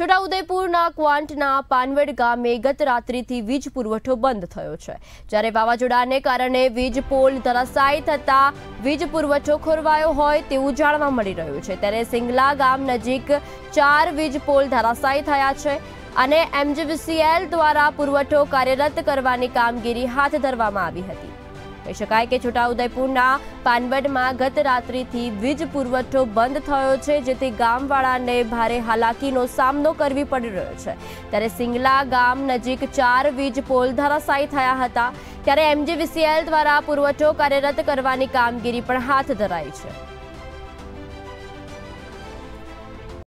છોટાઉદેપુરના ક્વાંટના પાનવડ ગામે ગત રાત્રિથી વીજ પુરવઠો બંધ થયો છે. જ્યારે વાવાઝોડાને કારણે વીજ પોલ ધરાશાયી થતા વીજ પુરવઠો ખોરવાયો હોય તેવું જાણવા મળી રહ્યું છે. ત્યારે સિંગલા ગામ નજીક ચાર વીજ પોલ ધરાશાયી થયા છે અને એમજીવીસીએલ દ્વારા પુરવઠો કાર્યરત કરવાની કામગીરી હાથ ધરવામાં આવી હતી. કહી શકાય કે છોટાઉદેપુરના પાનવડમાં ગત રાત્રિથી વીજ પુરવઠો બંધ થયો છે, જેથી ગામવાળાને ભારે હાલાકીનો સામનો કરવી પડી રહ્યો છે. ત્યારે સિંગલા ગામ નજીક ચાર વીજ પોલ ધરાશાયી થયા હતા. ત્યારે એમજીવીસીએલ દ્વારા પુરવઠો કાર્યરત કરવાની કામગીરી પણ હાથ ધરાઈ છે.